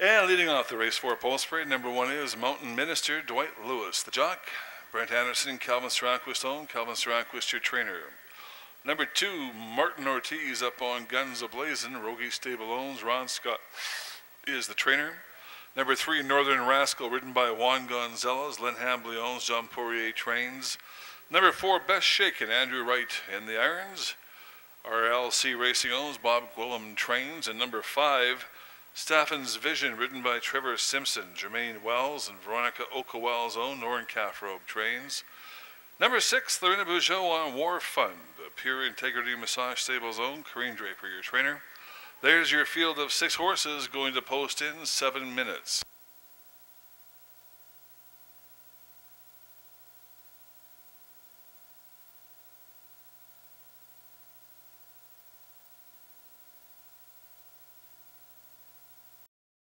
And leading off the race for post parade, number one is Mountain Minister Dwight Lewis, the jock. Brent Anderson, Calvin Stronquist own. Calvin Stronquist, your trainer. Number two, Martin Ortiz up on Guns Ablazing. Rogie Stable owns. Ron Scott is the trainer. Number three, Northern Rascal, ridden by Juan Gonzalez. Len Hambley owns. John Poirier trains. Number four, Best Shaken, Andrew Wright in the irons. RLC Racing owns. Bob Gwillem trains. And number five, Staffan's Vision, written by Trevor Simpson, Jermaine Wells, and Veronica Oka-Wells own. Norrin Calfrobe trains. Number six, Lorena Bougeot on War Fund, the Pure Integrity Massage Stables own. Corrine Draper, your trainer. There's your field of six horses going to post in seven minutes.